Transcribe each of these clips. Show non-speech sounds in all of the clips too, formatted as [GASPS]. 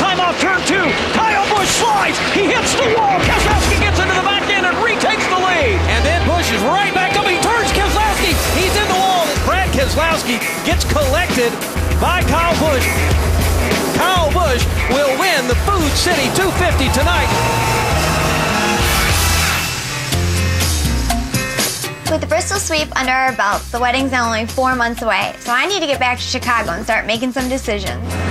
time off turn two. Kyle Busch slides. He hits the wall. Keselowski gets into the back end and retakes the lead. And then Busch is right back up. He turns Keselowski. He's in the wall. Brad Keselowski gets collected by Kyle Busch. Kyle Busch will win the Food City 250 tonight. With the Bristol sweep under our belt, the wedding's now only four months away, so I need to get back to Chicago and start making some decisions.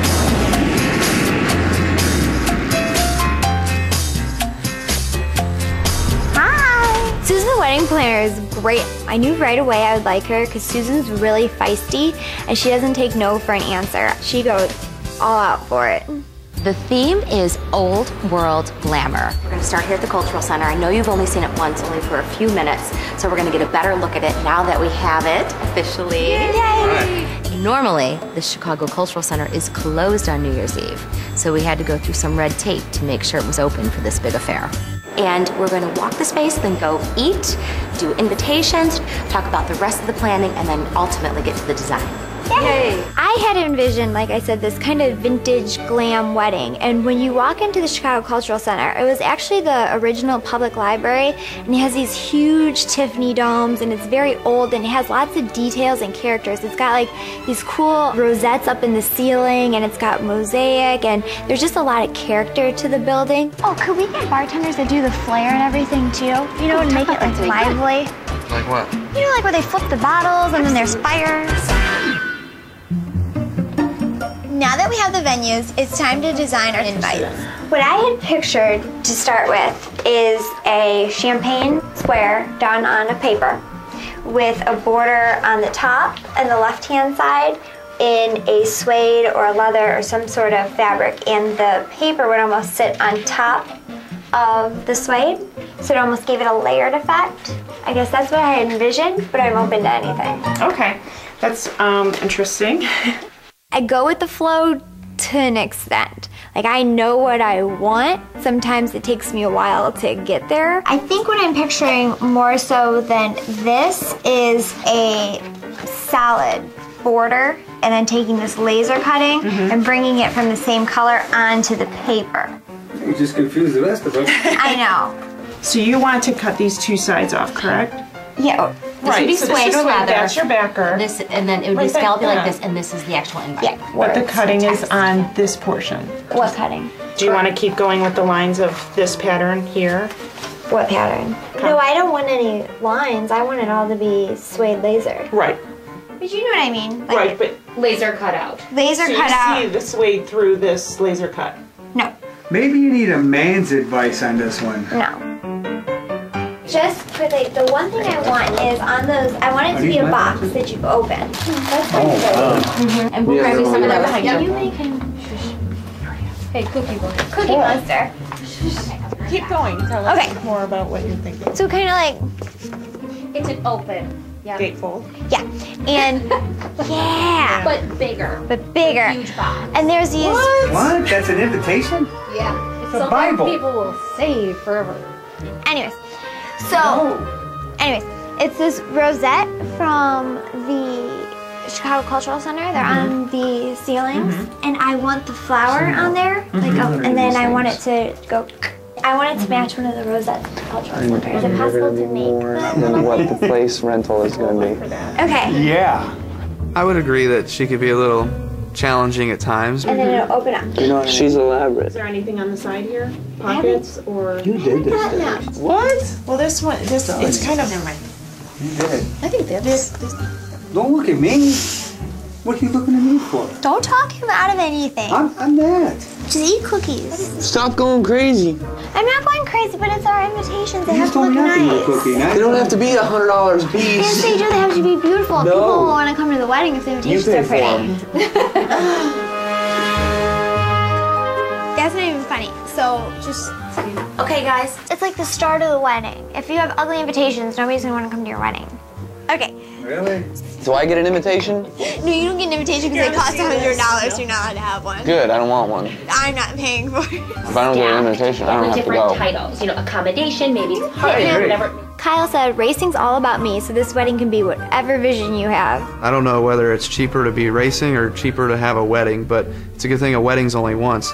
Wedding planner, is great. I knew right away I would like her because Susan's really feisty and she doesn't take no for an answer. She goes all out for it. The theme is old world glamour. We're going to start here at the Cultural Center. I know you've only seen it once, only for a few minutes, so we're going to get a better look at it now that we have it officially. Yay! Normally, the Chicago Cultural Center is closed on New Year's Eve, so we had to go through some red tape to make sure it was open for this big affair. And we're going to walk the space, then go eat, do invitations, talk about the rest of the planning, and then ultimately get to the design. Yay. I had envisioned, like I said, this kind of vintage glam wedding. And when you walk into the Chicago Cultural Center, it was actually the original public library. And it has these huge Tiffany domes, and it's very old, and it has lots of details and characters. It's got like these cool rosettes up in the ceiling, and it's got mosaic, and there's just a lot of character to the building. Oh, could we get bartenders that do the flair and everything too? You know, and make it like lively. Like what? You know, like where they flip the bottles and then there's fires. Now that we have the venues, it's time to design our invites. What I had pictured to start with is a champagne square done on a paper with a border on the top and the left hand side in a suede or leather or some sort of fabric and the paper would almost sit on top of the suede so it almost gave it a layered effect. I guess that's what I envisioned, but I'm open to anything. Okay, that's um, interesting. [LAUGHS] I go with the flow to an extent. Like I know what I want. Sometimes it takes me a while to get there. I think what I'm picturing more so than this is a solid border and then taking this laser cutting mm-hmm. and bringing it from the same color onto the paper. You just confused the rest of us. [LAUGHS] I know. So you want to cut these two sides off, correct? Yeah. This would be so suede or leather. That's your backer. This and then it would be Right back scallopy like this, and this is the actual invite. Yeah. but where the it's cutting is on this portion. What cutting? Do you want to keep going with the lines of this pattern here? What pattern? No, I don't want any lines. I want it all to be suede laser. Right, But you know what I mean? Like right, but Laser cut out. laser so you cut see out. the suede through this laser cut. No. Maybe you need a man's advice on this one. No. Just for the, the one thing I want is on those, I want it to be a box that you open. Hmm. That's what Oh, mm-hmm. And we'll Yeah, grab you some of that behind You you. make him Hey, cookie boy. Cookie Monster. Keep going. Tell us Okay. more about what you're thinking. So kind of like, It's an open. Yeah. Gatefold. yeah. And [LAUGHS] yeah. But bigger. But bigger. Huge box. And there's these. What? what? That's an invitation? Yeah. It's a something Bible. people will save forever. Anyways. So, anyways, it's this rosette from the Chicago Cultural Center. They're on the ceilings. And I want the flower on there. Like, oh, and then I want it to go. I want it to match one of the rosettes at the Cultural Center. Is it possible to make that little what the [LAUGHS] place rental is going to be. Okay. Yeah. I would agree that she could be a little challenging at times. And then it'll open up. You know, she's elaborate. Is there anything on the side here? Pockets or? You did this. What? Well, this one, this it's kind of. Never mind. You did. I think this. Don't look at me. What are you looking at me for? Don't talk him out of anything. I'm, I'm not. Just eat cookies. Stop going crazy. I'm not going crazy, but it's our invitations. They You have to look me not to nice. eat cookie. Now They don't have to be a hundred dollars a Yes, piece. they do. They have to be beautiful. No. People will want to come to the wedding if the You invitations pay are for pretty. them. [LAUGHS] That's not even funny. So just Okay, guys. it's like the start of the wedding. If you have ugly invitations, nobody's gonna want to come to your wedding. Okay. Really? Do I get an invitation? No, you don't get an invitation because they cost hundred dollars. You're not allowed to have one. Good, I don't want one. I'm not paying for it. If I don't get an invitation, I don't have to different titles, you know, accommodation, maybe partner, whatever. Kyle said racing's all about me, so this wedding can be whatever vision you have. I don't know whether it's cheaper to be racing or cheaper to have a wedding, but it's a good thing a wedding's only once.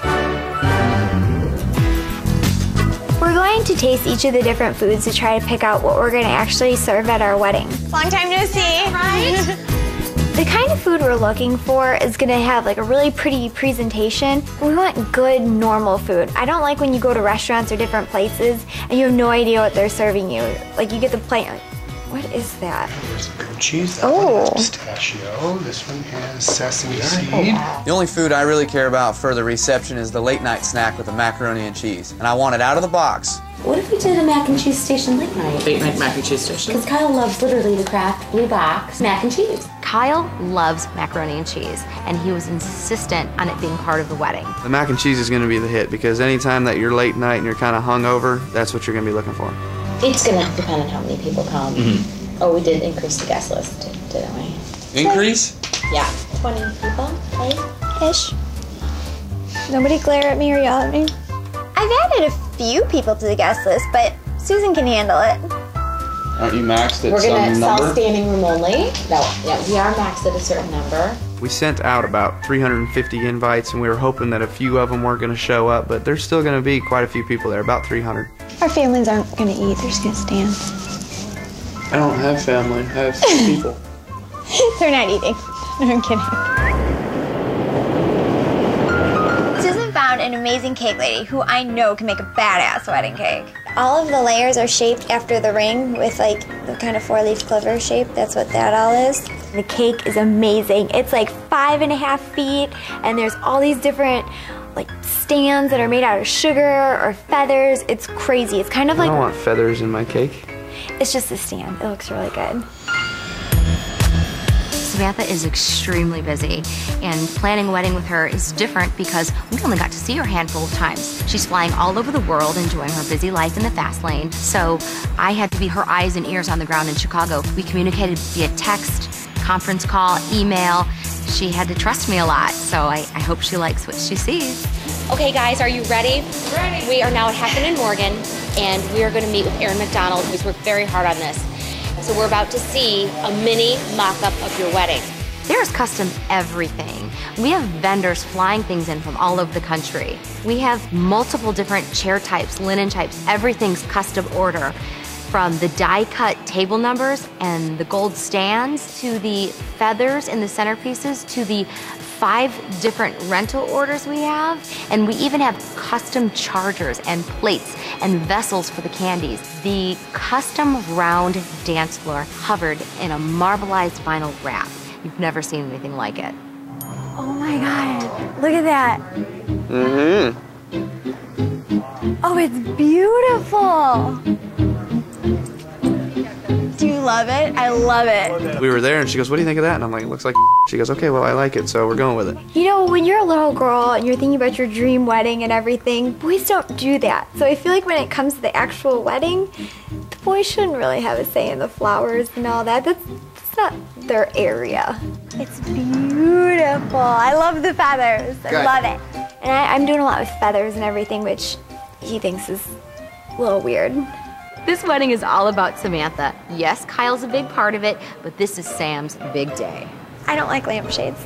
To taste each of the different foods to try to pick out what we're going to actually serve at our wedding. Long time no see. Right? [LAUGHS] the kind of food we're looking for is going to have like a really pretty presentation. We want good, normal food. I don't like when you go to restaurants or different places and you have no idea what they're serving you. Like you get the plate, like, what is that? There's cream cheese. That Oh. one has pistachio. This one has sesame seed. The only food I really care about for the reception is the late night snack with the macaroni and cheese. And I want it out of the box. What if we did a mac and cheese station late night? Late night mac and cheese station. Because Kyle loves literally the Kraft blue box mac and cheese. Kyle loves macaroni and cheese, and he was insistent on it being part of the wedding. The mac and cheese is going to be the hit because anytime that you're late night and you're kind of hungover, that's what you're going to be looking for. It's gonna depend on how many people come. Mm-hmm. Oh, we did increase the guest list, didn't we? Increase? Yeah. 20 people, right? Ish. Nobody glare at me or yell at me. I've added a few people to the guest list, but Susan can handle it. Aren't you maxed at We're gonna some sell standing room only. No, yeah, we are maxed at a certain number. We sent out about 350 invites and we were hoping that a few of them weren't going to show up, but there's still going to be quite a few people there, about 300. Our families aren't gonna eat, they're just gonna stand. I don't have family. I have [LAUGHS] people. They're not eating. [LAUGHS] No, I'm kidding. An amazing cake lady who I know can make a badass wedding cake. All of the layers are shaped after the ring with like the kind of four leaf clover shape. That's what that all is. The cake is amazing. It's like five and a half feet, and there's all these different like stands that are made out of sugar or feathers. It's crazy. It's kind of I like don't want feathers in my cake. it's just a stand. It looks really good. Samantha is extremely busy, and planning a wedding with her is different because we only got to see her a handful of times. She's flying all over the world, enjoying her busy life in the fast lane. So I had to be her eyes and ears on the ground in Chicago. We communicated via text, conference call, email. She had to trust me a lot, so I, I hope she likes what she sees. Okay, guys, are you ready? Ready. We are now at Hacken and Morgan, and we are going to meet with Aaron McDonald, who's worked very hard on this. So we're about to see a mini mock-up of your wedding. There's custom everything. We have vendors flying things in from all over the country. We have multiple different chair types, linen types, everything's custom order. From the die cut table numbers and the gold stands to the feathers in the centerpieces to the five different rental orders we have. And we even have custom chargers and plates and vessels for the candies. The custom round dance floor covered in a marbleized vinyl wrap. You've never seen anything like it. Oh my god. Look at that. Mm-hmm. Oh, it's beautiful. Love it? I love it. We were there and she goes, What do you think of that? And I'm like, It looks like [LAUGHS] She goes, Okay, well, I like it, so we're going with it. You know, when you're a little girl and you're thinking about your dream wedding and everything, boys don't do that. So I feel like when it comes to the actual wedding, the boys shouldn't really have a say in the flowers and all that. That's, that's not their area. It's beautiful. I love the feathers. I love it. And I, I'm doing a lot with feathers and everything, which he thinks is a little weird. This wedding is all about Samantha. Yes, Kyle's a big part of it, but this is Sam's big day. I don't like lampshades.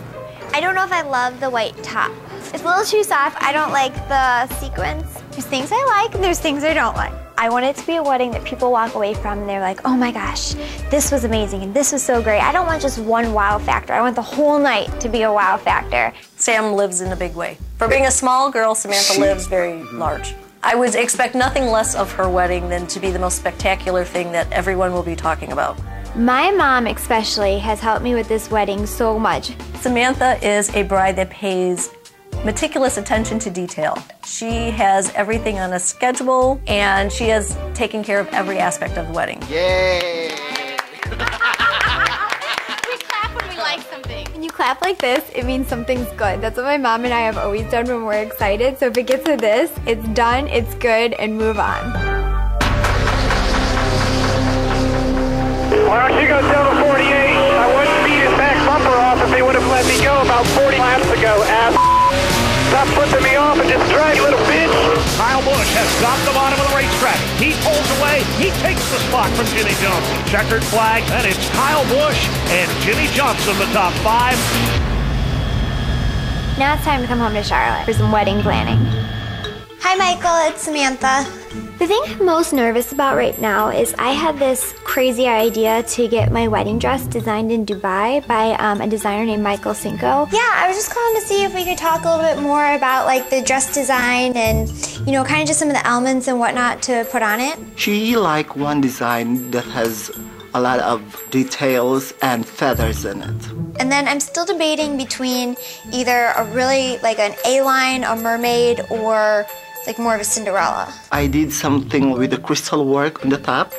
I don't know if I love the white top. It's a little too soft. I don't like the sequins. There's things I like and there's things I don't like. I want it to be a wedding that people walk away from and they're like, oh my gosh, this was amazing and this was so great. I don't want just one wow factor. I want the whole night to be a wow factor. Sam lives in a big way. For being a small girl, Samantha lives very large. I would expect nothing less of her wedding than to be the most spectacular thing that everyone will be talking about. My mom, especially, has helped me with this wedding so much. Samantha is a bride that pays meticulous attention to detail. She has everything on a schedule and she has taken care of every aspect of the wedding. Yay! You clap like this, it means something's good. That's what my mom and I have always done when we're excited. So if it gets to this, it's done, it's good, and move on. Well, she goes down to 48. super off if they would have let me go about 40 laps ago, ass. Stop flipping me off and just drive, you little bitch. Kyle Busch has stopped the bottom of the racetrack. He pulls away. He takes the spot from Jimmie Johnson. Checkered flag, and it's Kyle Busch and Jimmie Johnson, the top five. Now it's time to come home to Charlotte for some wedding planning. Hi, Michael. It's Samantha. The thing I'm most nervous about right now is I had this crazy idea to get my wedding dress designed in Dubai by um, a designer named Michael Cinco. Yeah, I was just calling to see if we could talk a little bit more about like the dress design and you know kind of just some of the elements and whatnot to put on it. She like one design that has a lot of details and feathers in it. And then I'm still debating between either a really like an A-line, a mermaid, or like more of a Cinderella. I did something with the crystal work on the top,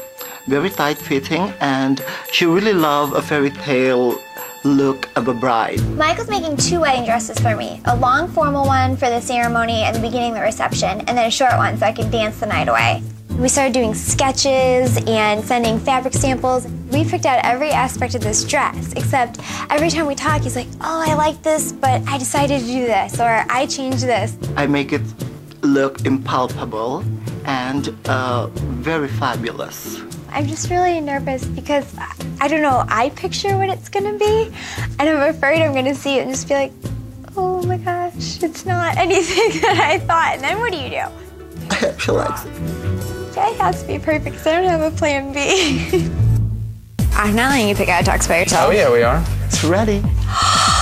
very tight fitting, and she really loved a fairy tale look of a bride. Michael's making two wedding dresses for me. A long formal one for the ceremony and the beginning of the reception, and then a short one so I can dance the night away. We started doing sketches and sending fabric samples. We picked out every aspect of this dress, except every time we talk, he's like, oh, I like this, but I decided to do this, or I changed this. I make it look impalpable and uh, very fabulous. I'm just really nervous because I don't know, I picture what it's gonna be, and I'm afraid I'm gonna see it and just be like, oh my gosh, it's not anything [LAUGHS] that I thought. And then what do you do? I actually like it. It has to be perfect because I don't have a plan B. I'm not letting you pick out a tux by yourself. Oh yeah, we are. It's ready. [GASPS] [GASPS] [GASPS]